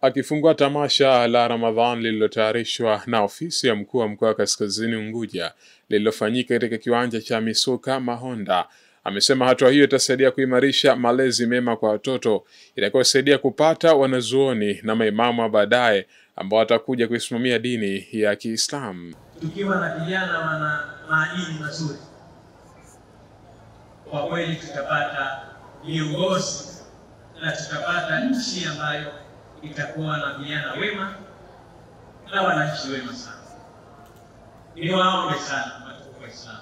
Akifungua tamasha la Ramadhan lililotayarishwa na ofisi ya mkuu wa mkoa wa Kaskazini Unguja lililofanyika katika kiwanja cha Misuka Mahonda, amesema hatua hiyo itasaidia kuimarisha malezi mema kwa watoto itakayosaidia kupata wanazuoni na maimamu wa baadaye ambao watakuja kuisimamia dini ya Kiislamu. Tukiwa na vijana wana maadili mazuri, kwa kweli tutapata viongozi na tutapata nchi ambayo itakuwa na vijana wema na wananchi wema sana. Ni waombe sana watukufu Waislamu,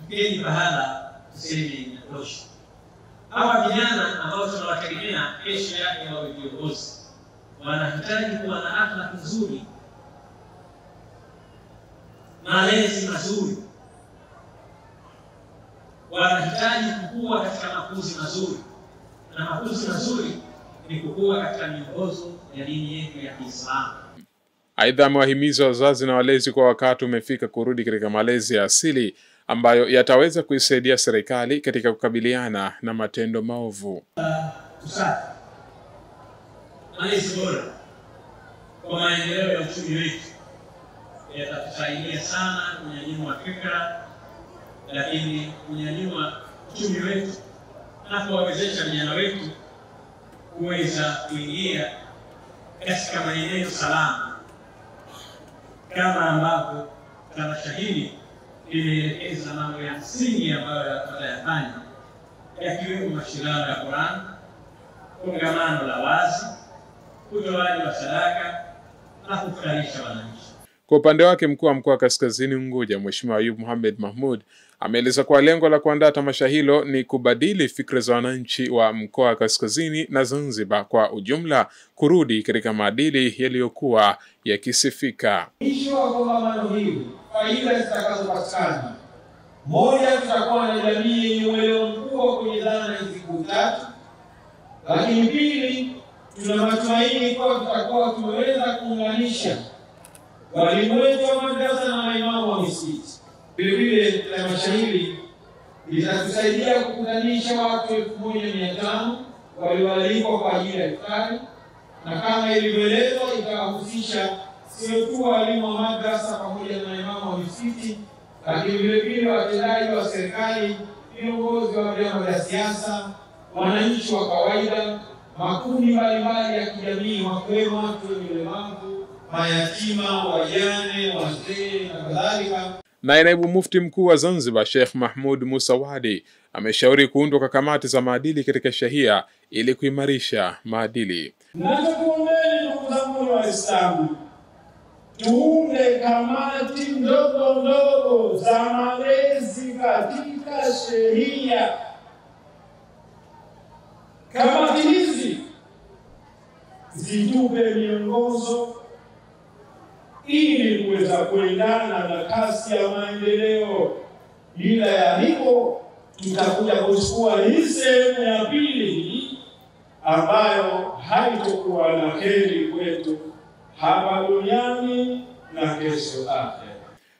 tukieni pahala tuseme inatosha. Hawa vijana ambao tunawategemea kesho yake wawe viongozi, wanahitaji kuwa na akhlaki nzuri, malezi mazuri, wanahitaji kukua katika makuzi mazuri, na makuzi mazuri ni kukua katika miongozo ya dini yetu ya Kiislamu. Aidha, amewahimiza wazazi na walezi kwa wakati umefika kurudi katika malezi ya asili ambayo yataweza kuisaidia serikali katika kukabiliana na matendo maovu. Usafi, malezi bora kwa maendeleo ya uchumi wetu yatatusaidia sana kunyanyua fikra, lakini kunyanyua uchumi wetu na kuwawezesha vijana wetu kuweza kuingia katika maeneo salama kama ambavyo tamasha hili limeelekeza mambo ya msingi ambayo watayafanya yakiwemo mashindano ya Qur'an, kongamano la wazi, utoaji wa sadaka na kufurahisha wananchi. Kwa upande wake mkuu wa mkoa wa Kaskazini Unguja, Mheshimiwa Ayub Mohamed Mahmud ameeleza kuwa lengo la kuandaa tamasha hilo ni kubadili fikra za wananchi wa mkoa wa Kaskazini na Zanzibar kwa ujumla kurudi katika maadili yaliyokuwa yakisifika. Mwisho wa kongamano hili, faida zitakazopatikana: moja, tutakuwa na jamii yenye uelewa mkubwa kwenye dhana hizi kuu tatu, lakini pili, tuna matumaini kuwa tutakuwa tumeweza kuunganisha walimu wetu wa madrasa na maimamu wa misikiti. Vilevile tamasha hili litatusaidia kukutanisha watu elfu moja mia tano walioalikwa kwa ajili ya iftari, na kama ilivyoelezwa itawahusisha sio tu walimu wa madrasa pamoja na maimamu wa misikiti, lakini vilevile watendaji wa serikali, viongozi wa vyama vya siasa, wananchi wa kawaida, makundi mbalimbali ya kijamii, wakiwemo watu wenye ulemavu, mayatima, wajane, wazee na kadhalika. Naye naibu mufti mkuu wa Zanzibar Sheikh Mahmud Musa Wadi ameshauri kuundwa kwa kamati za maadili katika shehia ili kuimarisha maadili. Nachokuombeni ndugu zangu Waislamu, tuunde kamati ndogo ndogo za malezi katika shehia. Kamati hizi zitupe miongozo ili kuweza kuendana na kasi ya maendeleo. Bila ya hivyo, tutakuja kuchukua hii sehemu ya pili ambayo haitokuwa na heri kwetu hapa duniani na kesho akhera.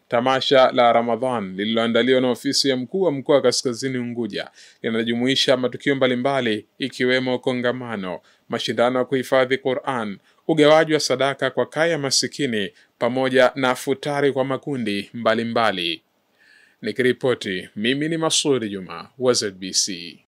Tamasha la Ramadhan lililoandaliwa na ofisi ya mkuu wa mkoa wa Kaskazini Unguja linajumuisha matukio mbalimbali ikiwemo kongamano, mashindano ya kuhifadhi Qur'an, ugawaji wa sadaka kwa kaya masikini pamoja na futari kwa makundi mbalimbali. Nikiripoti mimi ni Masudi Juma wa ZBC.